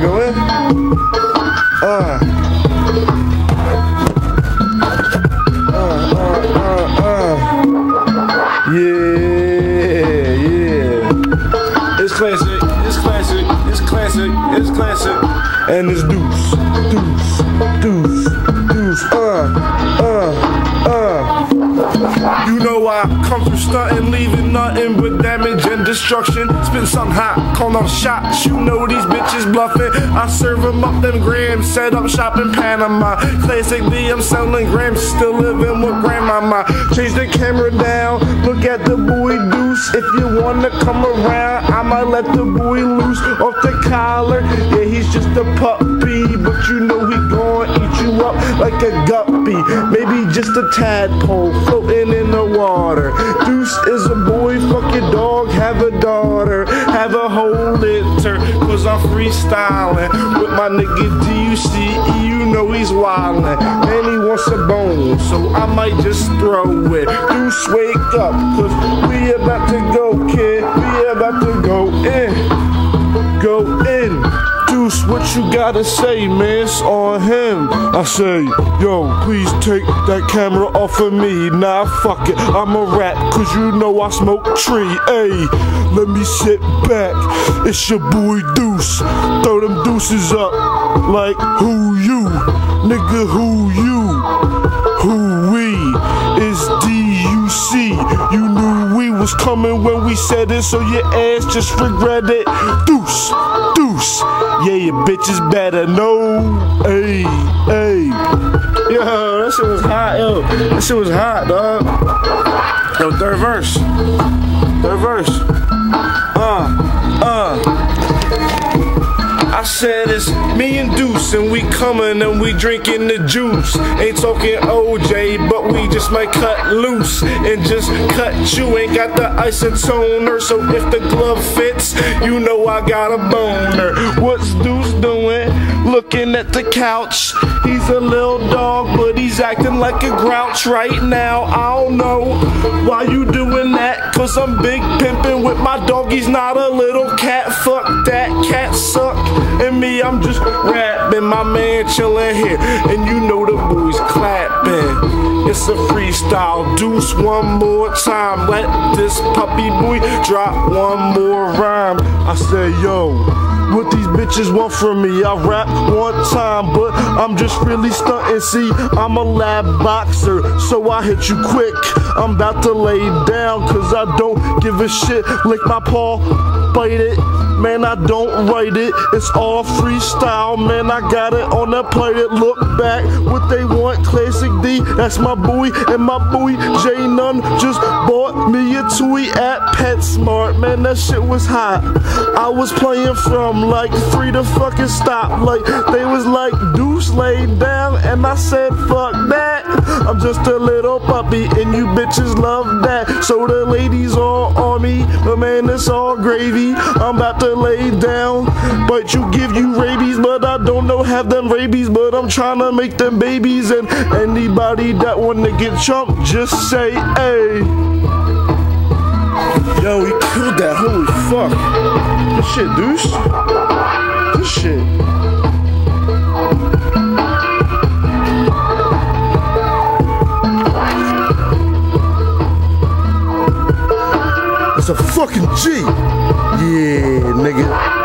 Go. Uh. Uh, uh, uh, uh. Yeah, yeah. It's classic, it's classic, it's classic, it's classic. And it's deuce, deuce, deuce, deuce, uh, uh, uh. You know I come from stunting, leaving nothing but damage and destruction. Spin something hot, call them shots. You know these bitches bluffing. I serve them up them grams, set up shop in Panama. Classic I'm selling grams, still living with grandmama. Change the camera down, look at the boy If you wanna come around, I might let the boy loose off the collar. Yeah, he's just a puppy, but you know he gon' eat you up like a guppy. Maybe just a tadpole floating in the water. Duce is a cause I'm freestyling with my nigga DUC, you know he's wildin', and he wants a bone, so I might just throw it. Duce, wake up, cause we about to go, kid, we about to go in, go in. Duce, what you gotta say, man? It's on him. I say, yo, please take that camera off of me. Nah, fuck it, I'm a rap, cause you know I smoke tree. Ayy, let me sit back. It's your boy Duce. Throw them deuces up. Like, who you? Nigga, who you? Was coming when we said it, so your ass just regret it. Duce, deuce. Yeah, your bitches better know. Hey, hey. Yo, that shit was hot, yo. That shit was hot, dog. Yo, third verse. Third verse. Uh, uh. I said it's me and Duce and we coming and we drinking the juice. Ain't talking OJ, but we just might cut loose and just cut you. Ain't got the ice and toner, so if the glove fits, you know I got a boner. What's Duce doing? Looking at the couch. He's a little dog, but he's acting like a grouch right now. I don't know why you doing that, cause I'm big pimpin' with my dog. He's not a little cat. Fuck that, cat suck. And me, I'm just rapping, my man chillin' here. And you know the boys clapping. It's a freestyle, deuce one more time. Let this puppy boy drop one more rhyme. I say, yo, what these bitches want from me. I rap one time, but I'm just really stunting. See, I'm a lab boxer, so I hit you quick. I'm about to lay down, cause I don't give a shit. Lick my paw, bite it. Man, I don't write it. It's all freestyle, man. I got it on the plate. Look back, what they want, Classic D. That's my boy, and my boy J Nun just bought me a toy at PetSmart. Man, that shit was hot. I was playing from like three to fucking stop. Like they was like deuce laid down, and I said fuck that. I'm just a little puppy, and you bitches love that. So the ladies all on me, but man, it's all gravy. I'm about to lay down, but you give you rabies, but I don't know have them rabies, but I'm trying to make them babies. And anybody that wanna get chumped, just say, hey. Yo, he killed that. Holy fuck. Good shit, deuce. Good shit. It's a fucking G. Yeah, nigga.